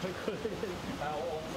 可以。来，我我。